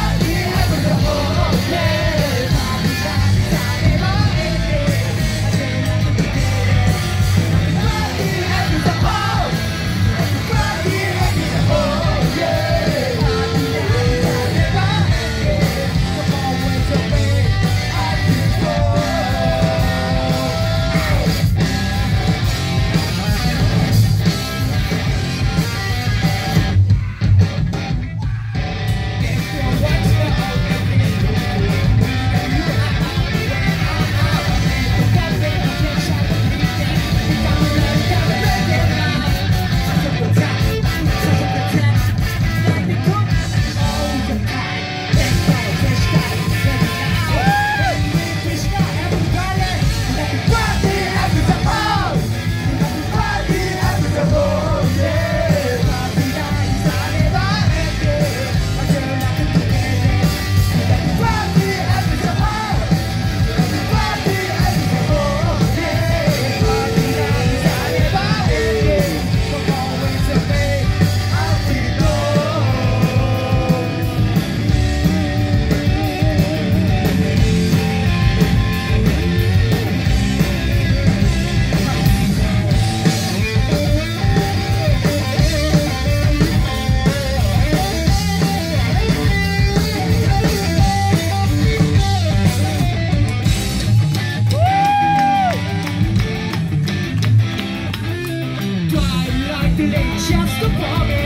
Yeah. Just po mnie